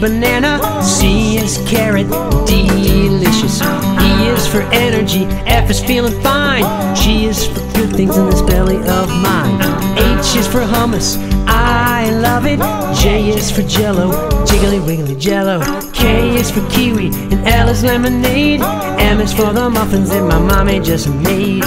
banana. C is carrot, delicious. E is for energy, F is feeling fine. G is for good things in this belly of mine. H is for hummus, I love it. J is for jello, jiggly wiggly jello. K is for kiwi, and L is lemonade. M is for the muffins that my mommy just made.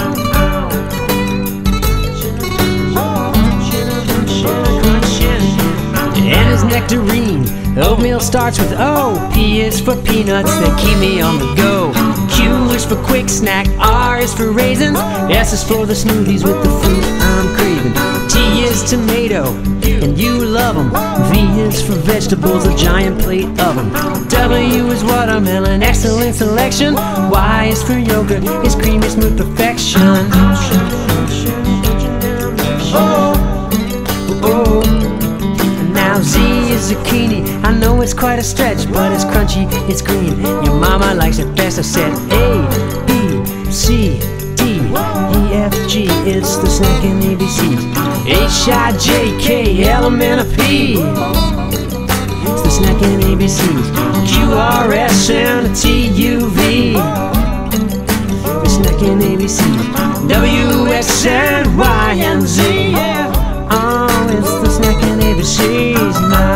Nectarine. Oatmeal starts with O. P is for peanuts that keep me on the go. Q is for quick snack. R is for raisins. S is for the smoothies with the fruit I'm craving. T is tomato, and you love them. V is for vegetables, a giant plate of them. W is watermelon, excellent selection. Y is for yogurt, it's creamy smooth perfection. Zucchini. I know it's quite a stretch, but it's crunchy, it's green. Your mama likes it best. I said A, B, C, D, E, F, G. It's the snacking ABCs. H, I, J, K, L, M, N, P. It's the snacking ABCs. Q, R, S, N, T, U, V. The snacking ABCs. W, X, and Y, and Z. Oh, it's the snacking ABCs now.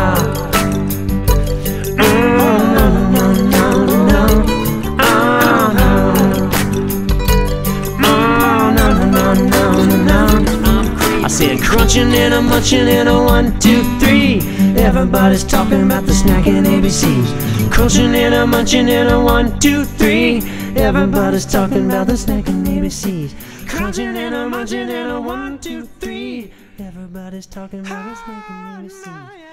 Said crunching and a munching and a one, two, three. Everybody's talking about the snack snacking ABCs. Crunching and a munching and a one, two, three. Everybody's talking about the snack snacking ABCs. Crunching and a munching and a one, two, three. Everybody's talking about the snacking ABCs.